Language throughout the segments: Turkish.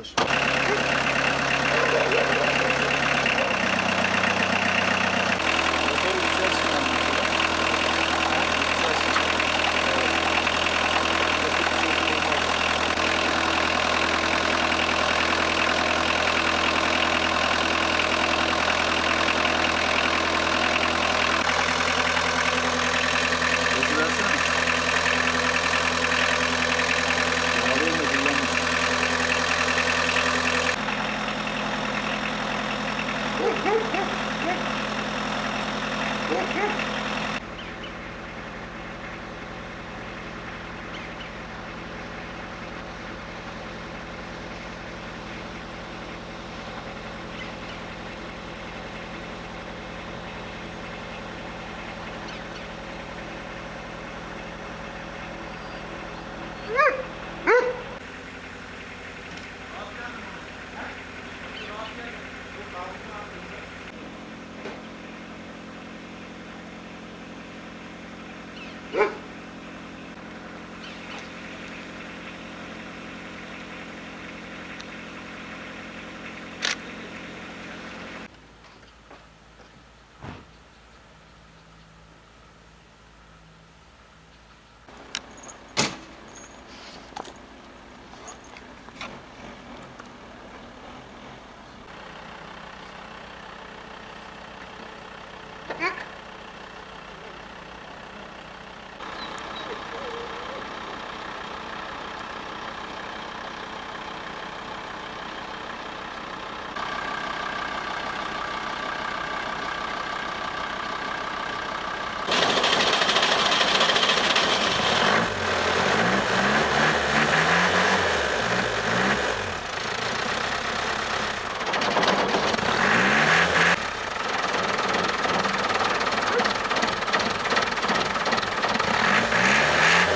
delas. Yes, yes, yes.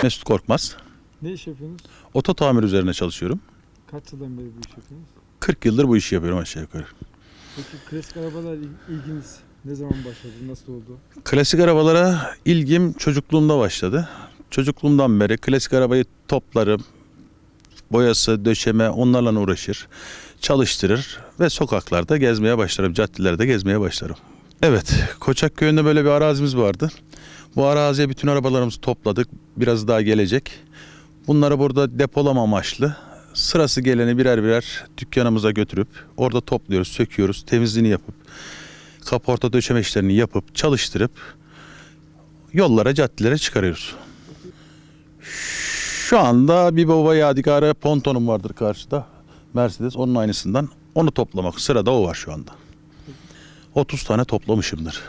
Mesut Korkmaz. Ne iş yapıyorsunuz? Oto tamir üzerine çalışıyorum. Kaç yıldan beri bu iş yapıyorsunuz? 40 yıldır bu işi yapıyorum aşağı yukarı. Peki klasik arabalar il- ilginiz ne zaman başladı? Nasıl oldu? Klasik arabalara ilgim çocukluğumda başladı. Çocukluğumdan beri klasik arabayı toplarım, boyası, döşeme onlarla uğraşır, çalıştırır ve sokaklarda gezmeye başlarım, caddelerde gezmeye başlarım. Evet, Koçak köyünde böyle bir arazimiz vardı. Bu araziye bütün arabalarımızı topladık. Biraz daha gelecek. Bunları burada depolama amaçlı sırası geleni birer birer dükkanımıza götürüp orada topluyoruz, söküyoruz, temizliğini yapıp kaporta döşeme işlerini yapıp çalıştırıp yollara, caddelere çıkarıyoruz. Şu anda bir baba yadigarı pontonum vardır karşıda. Mercedes onun aynısından. Onu toplamak sırada o var şu anda. 30 tane toplamışımdır.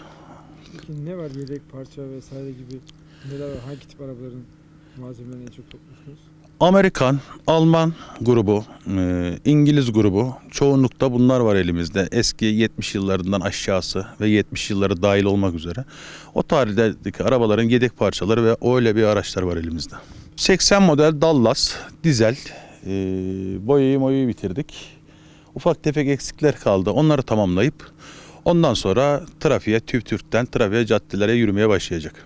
Peki ne var yedek parça vesaire gibi neler var? Hangi tip arabaların malzemelerini en çok topluyorsunuz? Amerikan, Alman grubu, e, İngiliz grubu çoğunlukta bunlar var elimizde. Eski 70 yıllarından aşağısı ve 70 yılları dahil olmak üzere. O tarihteki arabaların yedek parçaları ve öyle bir araçlar var elimizde. 80 model Dallas dizel e, boyayı moyu bitirdik. Ufak tefek eksikler kaldı. Onları tamamlayıp ondan sonra trafiğe, TÜV TÜRK'ten trafiğe, caddelere yürümeye başlayacak.